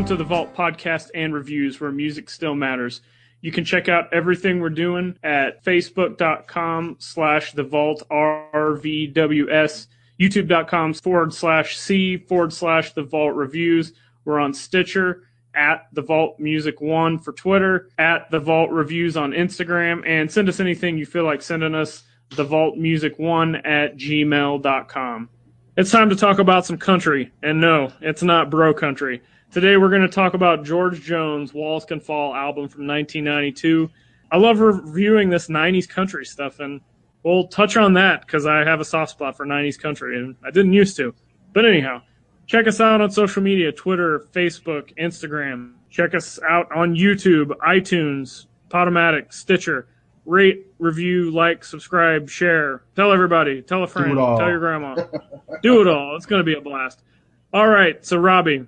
Welcome to the Vault podcast and reviews where music still matters. You can check out everything we're doing at facebook.com slash the vault RVWS, youtube.com forward slash C forward slash the vault reviews. We're on Stitcher at the vault music one for Twitter, at the vault reviews on Instagram, and send us anything you feel like sending us, the vault music one at gmail.com. It's time to talk about some country. And no, it's not bro country. Today we're going to talk about George Jones' Walls Can Fall album from 1992. I love reviewing this 90s country stuff, and we'll touch on that because I have a soft spot for 90s country, and I didn't used to. But anyhow, check us out on social media Twitter, Facebook, Instagram. Check us out on YouTube, iTunes, Podomatic, Stitcher. Rate, review, like, subscribe, share. Tell everybody. Tell a friend. Tell your grandma. Do it all. It's going to be a blast. All right. So, Robbie,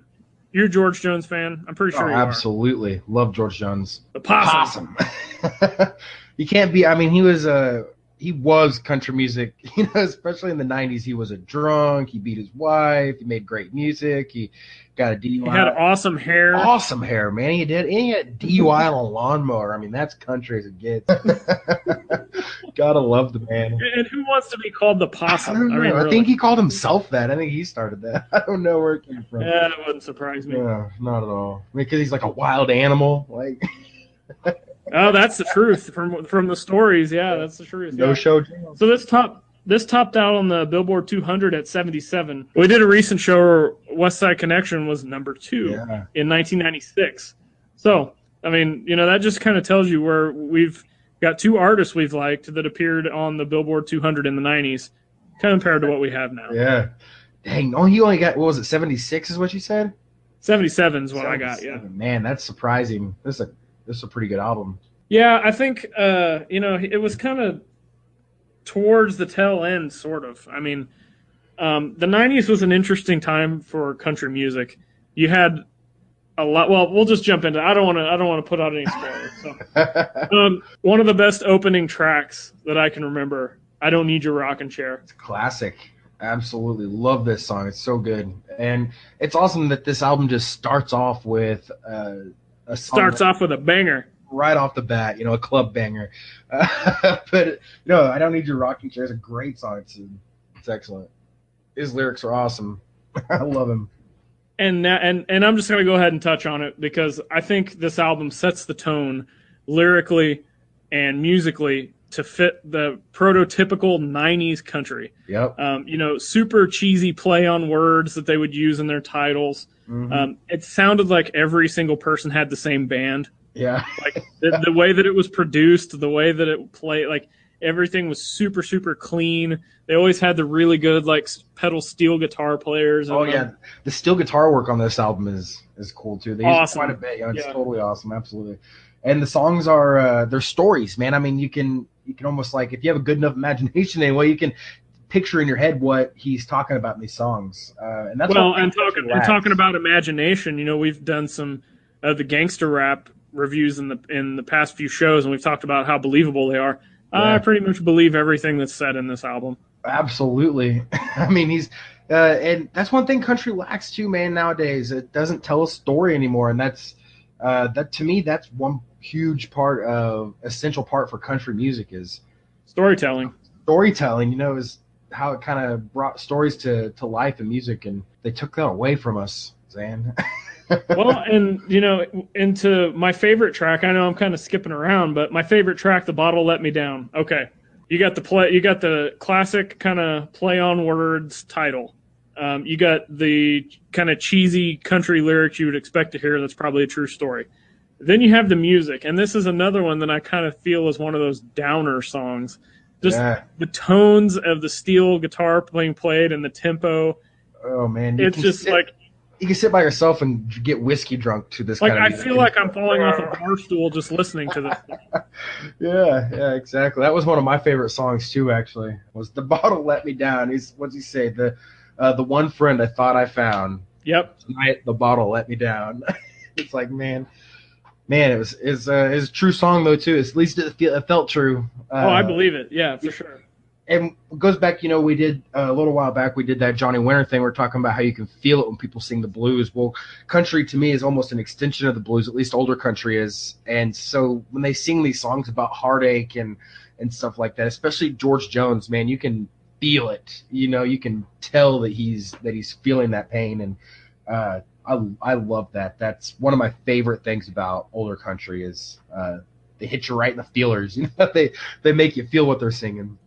you're a George Jones fan. I'm pretty sure Oh, you absolutely. Love George Jones. The possum. Possum. you can't be. I mean, he was a he was country music. You know, especially in the '90s, he was a drunk. He beat his wife. He made great music. He got a DUI. He had awesome hair. awesome hair, man. He did. And he had DUI on a lawnmower. I mean, that's country as it gets. Gotta love the man. And who wants to be called the I possum? don't know. I, mean, really. think he called himself that. I think he started that. I don't know where it came from. Yeah, that wouldn't surprise me. Yeah, not at all. Because he's like a wild animal. Like Oh, that's the truth from from the stories. Yeah, that's the truth. no yeah. show. Jones. So this top this topped out on the Billboard 200 at 77. We did a recent show where Westside Connection was number two Yeah. in 1996. So I mean, you know, that just kind of tells you where we've got two artists we've liked that appeared on the Billboard 200 in the 90s compared to what we have now. Yeah. Dang. Oh, he only got what was it? Seventy six is what you said. 77 is what I got. Yeah. Man, that's surprising. This is a this is a pretty good album. Yeah, I think uh, you know it was kind of towards the tail end, sort of. I mean, um, the '90s was an interesting time for country music. You had a lot. Well, we'll just jump into. I don't want to. I don't want to put out any spoilers. So, um, one of the best opening tracks that I can remember. I don't need your rocking chair. It's classic. Absolutely love this song. It's so good, and it's awesome that this album just starts off with uh, Starts off with a banger. right off the bat. You know, a club banger. Uh, but no, I don't need your rocking chair. It's a great song. It's it's excellent. His lyrics are awesome. I love him. and now, and and I'm just going to go ahead and touch on it because I think this album sets the tone lyrically and musically to fit the prototypical 90s country. Yep. Um, you know, super cheesy play on words that they would use in their titles. Mhm. Um, it sounded like every single person had the same band. yeah. Like the, the way that it was produced, the way that it played, like everything was super super clean. They always had the really good like pedal steel guitar players. Oh yeah, the steel guitar work on this album is is cool too. They use Awesome. quite a bit. You know, it's Yeah. totally awesome, absolutely. And the songs are uh, they're stories, man. I mean, you can you can almost like if you have a good enough imagination, anyway, you can picture in your head what he's talking about in these songs. Uh, and that's well, what and makes it talking relax. talking about imagination, you know, we've done some of the gangster rap reviews in the in the past few shows, and we've talked about how believable they are. I pretty much believe everything that's said in this album. Absolutely. I mean, he's uh, and that's one thing country lacks too, man. Nowadays, it doesn't tell a story anymore, and that's uh, that to me, that's one huge part of essential part for country music is Storytelling. storytelling. You know, is how it kind of brought stories to to life in music, and they took that away from us, Zan. well, and you know, into my favorite track. I know I'm kind of skipping around, but my favorite track, "The Bottle Let Me Down." Okay, you got the play. You got the classic kind of play on words title. Um, you got the kind of cheesy country lyrics you would expect to hear. That's probably a true story. Then you have the music, and this is another one that I kind of feel is one of those downer songs. Just yeah. the tones of the steel guitar being played and the tempo. Oh man, you It's just sit- like you can sit by yourself and get whiskey drunk to this. like kind of I feel like I'm falling off a bar stool just listening to this. Yeah, yeah, exactly. That was one of my favorite songs too. Actually, was the bottle let me down. He's what's he say? The uh, the one friend I thought I found Yep. tonight. The bottle let me down. it's like man, man, it was is uh, is a true song though too. At least it, feel, it felt true. Uh, Oh, I believe it. Yeah, for sure. and it goes back, you know, we did uh, a little while back. We did that Johnny Winter thing. We're talking about how you can feel it when people sing the blues. Well, country to me is almost an extension of the blues. At least older country is. And so when they sing these songs about heartache and and stuff like that, especially George Jones, man, you can feel it. You know, you can tell that he's that he's feeling that pain. And uh, I I love that. That's one of my favorite things about older country is. Uh, they hit you right in the feelers. You know, they they make you feel what they're singing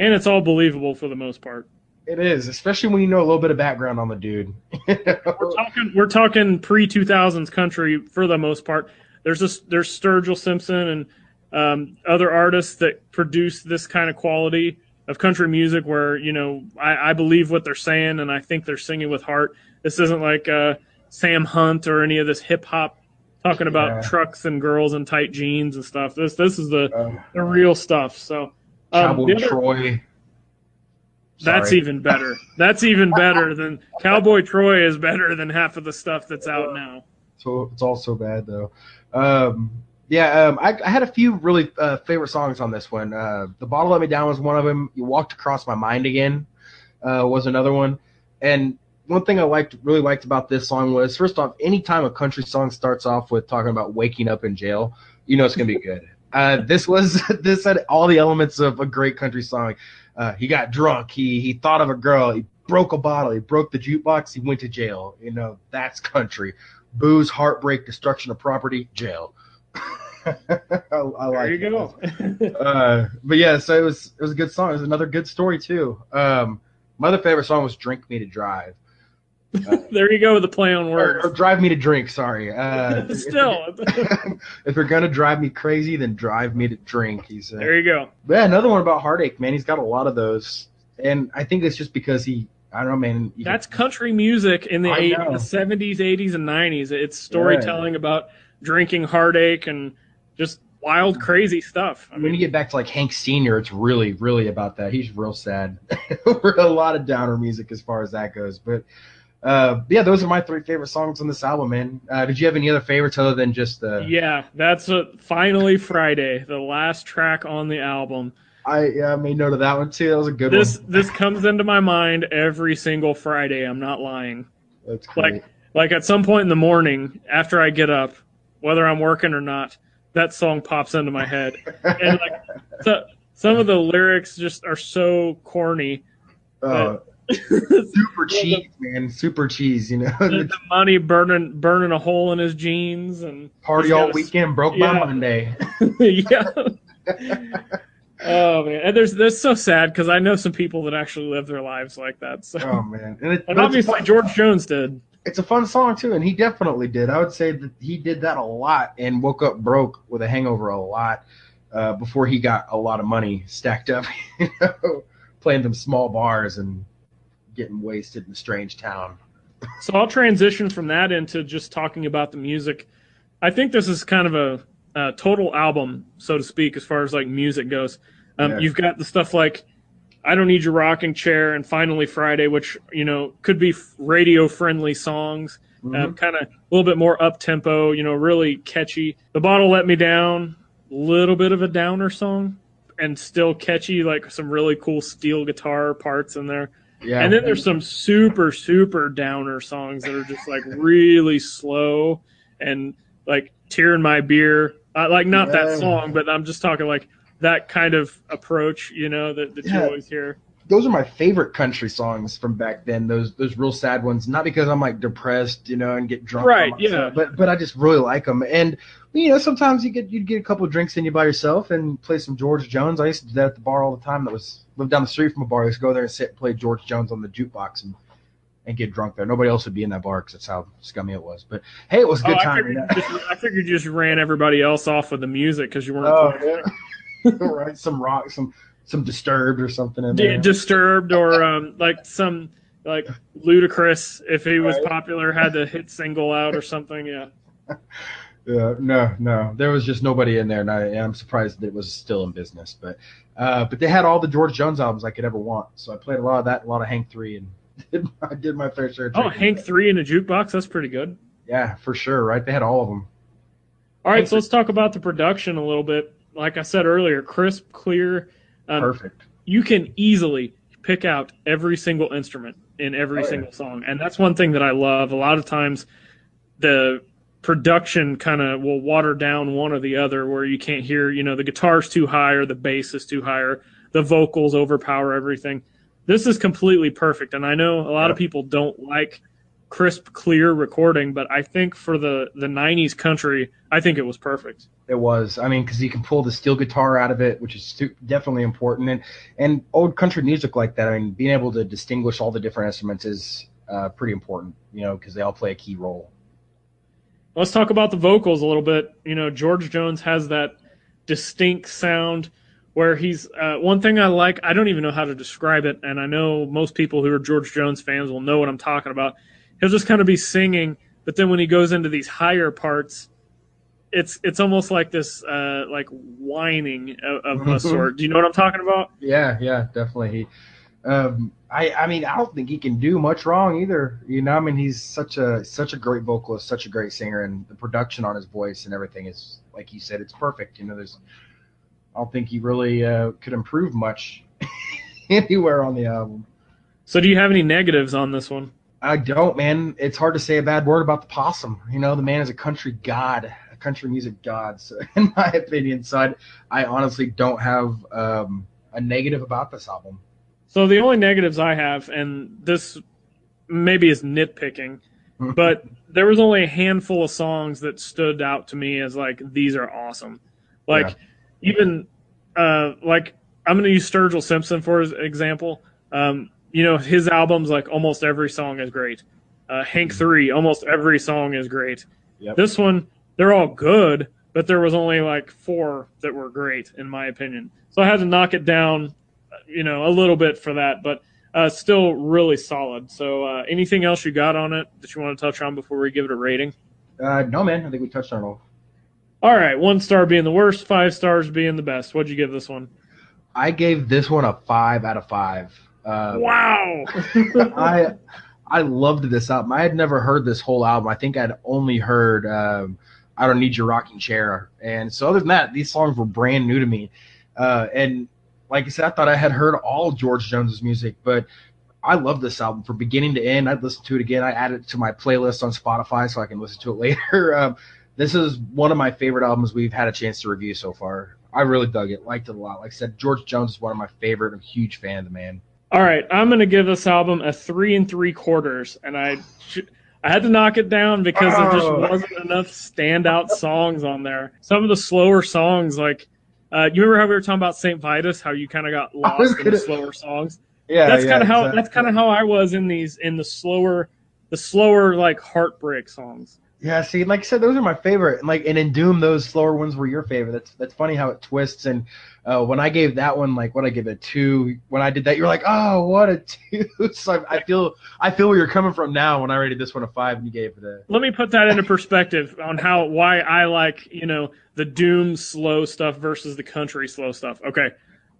and it's all believable for the most part. It is, especially when you know a little bit of background on the dude. we're talking, we're talking pre two thousands country for the most part. There's this, there's Sturgill Simpson and um, other artists that produce this kind of quality of country music, where you know I, I believe what they're saying and I think they're singing with heart. This isn't like uh, Sam Hunt or any of this hip hop talking about yeah. trucks and girls and tight jeans and stuff. This this is the uh, the real stuff. So Cowboy um, other, Troy. Sorry. That's even better. That's even better than Cowboy Troy is better than half of the stuff that's out now. So it's all so bad though. Um, yeah, um, I, I, had a few really uh, favorite songs on this one. Uh, the bottle let me down was one of them. You walked across my mind again uh, was another one. And one thing I liked really liked about this song was first off, anytime a country song starts off with talking about waking up in jail, you know it's gonna be good. Uh, this was this had all the elements of a great country song. Uh, he got drunk. He he thought of a girl. He broke a bottle. He broke the jukebox. He went to jail. You know that's country. Booze, heartbreak, destruction of property, jail. I, I like there you go. uh, but yeah, so it was it was a good song. It was another good story too. Um, my other favorite song was "Drink Me to Drive." Uh, there you go with the play on words. Or, or drive me to drink. Sorry. Uh, Still, if you're gonna drive me crazy, then drive me to drink. He said. There you go. Yeah, another one about heartache. Man, he's got a lot of those, and I think it's just because he. I don't know, man. That's can, country music in the 80s, the 70s, 80s, and 90s. It's storytelling yeah. about drinking heartache and just wild, crazy stuff. I mean, when you get back to like Hank Senior, it's really, really about that. He's real sad. a lot of downer music as far as that goes, but uh, yeah, those are my three favorite songs on this album, man. Uh, did you have any other favorites other than just the? Yeah, that's a, finally Friday, the last track on the album. I yeah, I made note of that one too. That was a good this, one. This comes into my mind every single Friday. I'm not lying. That's cool. Like like at some point in the morning after I get up, whether I'm working or not, that song pops into my head, and like so, some of the lyrics just are so corny. Uh, super cheese, man. Super cheese, you know. the, the money burning burning a hole in his jeans and party all weekend, broke yeah. by Monday. yeah. Oh man, and there's that's so sad because I know some people that actually live their lives like that. So. Oh man, and, it, and obviously fun, George Jones did. It's a fun song too, and he definitely did. I would say that he did that a lot and woke up broke with a hangover a lot uh, before he got a lot of money stacked up. You know, playing them small bars and getting wasted in a strange town. so I'll transition from that into just talking about the music. I think this is kind of a, a total album, so to speak, as far as like music goes. Um, yeah. You've got the stuff like "I Don't Need Your Rocking Chair" and "Finally Friday," which you know could be radio friendly songs, mm-hmm. um, kind of a little bit more up tempo, you know, really catchy. "The Bottle Let Me Down," little bit of a downer song, and still catchy, like some really cool steel guitar parts in there. Yeah. And then there's some super, super downer songs that are just like really slow and like tear in my beer. Uh, like not yeah. that song, but I'm just talking like that kind of approach, you know, that, that yeah. you always hear. Those are my favorite country songs from back then. Those those real sad ones. Not because I'm like depressed, you know, and get drunk. Right. Yeah. But but I just really like them. And you know, sometimes you get you'd get a couple of drinks in you by yourself and play some George Jones. I used to do that at the bar all the time. That was lived down the street from a bar. I used to go there and sit and play George Jones on the jukebox and and get drunk there. Nobody else would be in that bar because that's how scummy it was. But hey, it was a good oh, time. I figured, just, I figured, you just ran everybody else off with the music because you weren't. Oh yeah, right. Some rock, some some disturbed or something in there. Disturbed or um, like some like Ludacris if he was right. popular had to hit single out or something. Yeah. Yeah, no, no. There was just nobody in there, and, I, am surprised that it was still in business. But, uh, but they had all the George Jones albums I could ever want. So I played a lot of that, a lot of Hank Three, and did, I did my fair share. oh, Hank Three in a jukebox. That's pretty good. Yeah, for sure. Right, they had all of them. All right, so let's talk about the production a little bit. Like I said earlier, crisp, clear. Um, Perfect. you can easily pick out every single instrument in every Oh, yeah. single song, and that's one thing that I love. A lot of times, the production kind of will water down one or the other, where you can't hear, you know, the guitar's too high or the bass is too high or the vocals overpower everything. This is completely perfect, and I know a lot of people don't like crisp, clear recording, but I think for the the '90s country, I think it was perfect. It was. I mean, because you can pull the steel guitar out of it, which is stu- definitely important. And and old country music like that, I mean, being able to distinguish all the different instruments is uh, pretty important. You know, because they all play a key role. Let's talk about the vocals a little bit. You know, George Jones has that distinct sound where he's uh, one thing I like. I don't even know how to describe it, and I know most people who are George Jones fans will know what I'm talking about. He'll just kind of be singing, but then when he goes into these higher parts, it's it's almost like this uh, like whining of, of a sort. Do you know what I'm talking about? Yeah, yeah, definitely. He, um, I, I mean, I don't think he can do much wrong either. You know, I mean, he's such a such a great vocalist, such a great singer, and the production on his voice and everything is, like you said, it's perfect. You know, there's, I don't think he really uh, could improve much anywhere on the album. So, do you have any negatives on this one? I don't, man. It's hard to say a bad word about the possum. You know, the man is a country god, a country music god. So, in my opinion, so I, I honestly don't have um, a negative about this album. So the only negatives I have, and this maybe is nitpicking, but there was only a handful of songs that stood out to me as like these are awesome. Like even uh, like I'm going to use Sturgill Simpson for his example. Um, you know his albums like almost every song is great. Uh, Hank Three, almost every song is great. Yep. This one, they're all good, but there was only like four that were great in my opinion. So I had to knock it down, you know, a little bit for that, but uh, still really solid. So uh, anything else you got on it that you want to touch on before we give it a rating? Uh, no, man. I think we touched on it all. All right, one star being the worst, five stars being the best. What'd you give this one? I gave this one a five out of five. Uh, Wow. I I loved this album. I had never heard this whole album. I think I'd only heard um, "I Don't Need Your Rocking Chair," and so other than that, these songs were brand new to me. Uh, and like I said, I thought I had heard all George Jones's music, but I love this album from beginning to end. I'd listen to it again. I added it to my playlist on Spotify so I can listen to it later. Um, this is one of my favorite albums we've had a chance to review so far. I really dug it, liked it a lot. Like I said, George Jones is one of my favorite. I'm a huge fan of the man. All right, I'm gonna give this album a three and three quarters, and I I had to knock it down because there just Oh. wasn't enough standout songs on there. Some of the slower songs, like uh, you remember how we were talking about Saint Vitus, how you kind of got lost in the slower songs. Yeah, that's yeah, kind of how exactly. that's kind of how I was in these in the slower the slower like heartbreak songs. Yeah, see, like I said, those are my favorite. And like, and in Doom, those slower ones were your favorite. That's that's funny how it twists. And uh, when I gave that one, like, what I give it a two. When I did that, you're like, oh, what a two. so I, I feel I feel where you're coming from now. When I rated this one a five, and you gave it a Let me put that into perspective on how why I like you know the doom slow stuff versus the country slow stuff. Okay,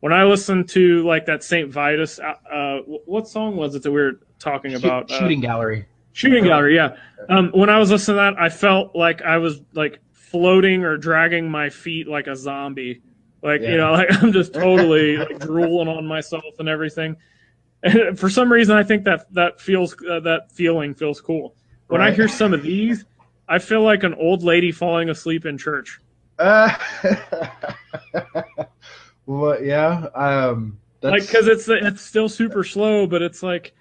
when I listened to like that Saint Vitus, uh, uh, what song was it that we were talking about? Uh, shooting gallery. Shooting gallery, yeah. Um, when I was listening to that, I felt like I was like floating or dragging my feet like a zombie. Like Yeah. you know, like I'm just totally like drooling on myself and everything. And for some reason, I think that that feels uh, that feeling feels cool. When I hear some of these, I feel like an old lady falling asleep in church. Uh, well, yeah. Um, that's, Like because it's it's still super slow, but it's like.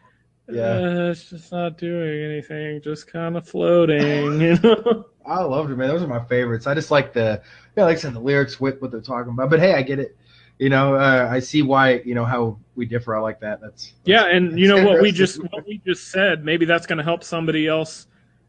Yeah. Uh, it's just not doing anything, just kind of floating, you know. I loved it, man. Those are my favorites. I just like the, yeah, like I said, the lyrics with what they're talking about. But hey, I get it. You know, uh, I see why. You know how we differ. I like that. That's Yeah, and you know what we just what we just said. Maybe that's going to help somebody else.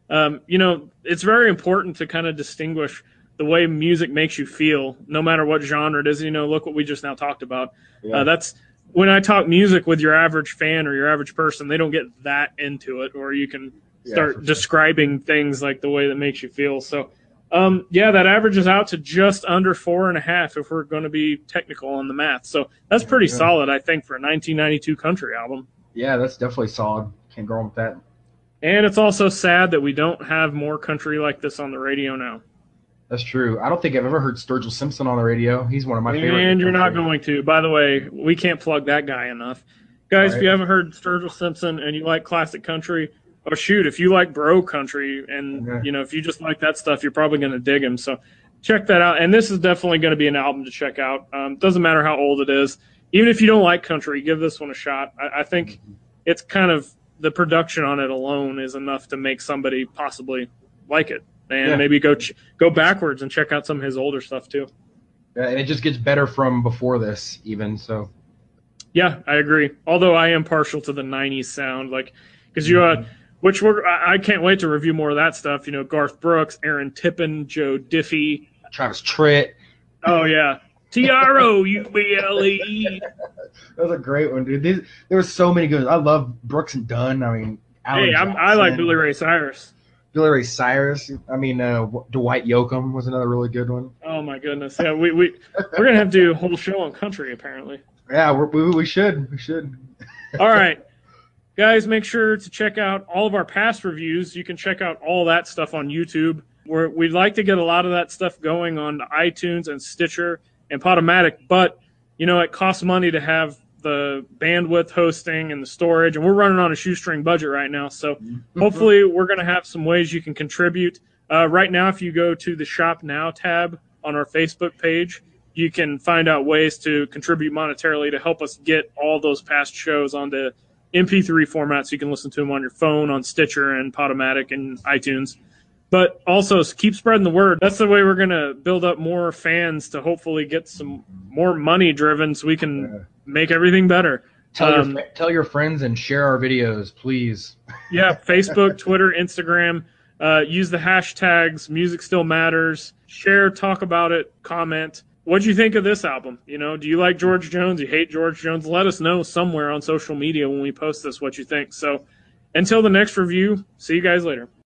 Um, you know, it's very important to kind of distinguish the way music makes you feel, no matter what genre it is. You know, look what we just now talked about. yeah. Uh, that's when I talk music with your average fan or your average person, they don't get that into it, or you can Yeah, start sure. describing things like the way that makes you feel. So, um, yeah, that averages out to just under four and a half if we're going to be technical on the math. So that's pretty Yeah. solid, I think, for a 1992 country album. Yeah, that's definitely solid. Can't go wrong with that. And it's also sad that we don't have more country like this on the radio now. That's true. I don't think I've ever heard Sturgill Simpson on the radio. He's one of my favorite. And you're not going to. By the way, we can't plug that guy enough. Guys, right. if you haven't heard Sturgill Simpson and you like classic country, or shoot, if you like bro country and okay. you know if you just like that stuff, you're probably going to dig him. So check that out. And this is definitely going to be an album to check out. Um, doesn't matter how old it is. Even if you don't like country, give this one a shot. I, I think it's kind of the production on it alone is enough to make somebody possibly like it and yeah. maybe go ch- go backwards and check out some of his older stuff too. Yeah, and it just gets better from before this, even so. Yeah, I agree. Although I am partial to the '90s sound, like because you, uh, which we're I, I can't wait to review more of that stuff. You know, Garth Brooks, Aaron Tippin, Joe Diffie, Travis Tritt. Oh yeah, T R O U B L E. That was a great one, dude. These, there were so many good. I love Brooks and Dunn. I mean, Alan hey, i like Billy Ray Cyrus. Billy Ray Cyrus. I mean, uh, Dwight Yoakam was another really good one. Oh my goodness! Yeah, we we we're gonna have to do a whole show on country apparently. Yeah, we we should we should. all right, guys, make sure to check out all of our past reviews. You can check out all that stuff on YouTube. Where we'd like to get a lot of that stuff going on iTunes and Stitcher and Podomatic, but you know it costs money to have the bandwidth hosting and the storage and we're running on a shoestring budget right now. So hopefully we're going to have some ways you can contribute. Uh, right now if you go to the shop now tab on our facebook page you can find out ways to contribute monetarily to help us get all those past shows onto mp3 format so you can listen to them on your phone on stitcher and podomatic and itunes. But also keep spreading the word. That's the way we're going to build up more fans to hopefully get some more money driven so we can make everything better. Tell, um, your, tell your friends and share our videos, please. yeah, Facebook, Twitter, Instagram. Uh, use the hashtags music still matters. Share, talk about it, comment. what do you think of this album? You know, do you like George Jones? You hate George Jones? Let us know somewhere on social media when we post this what you think. So until the next review, see you guys later.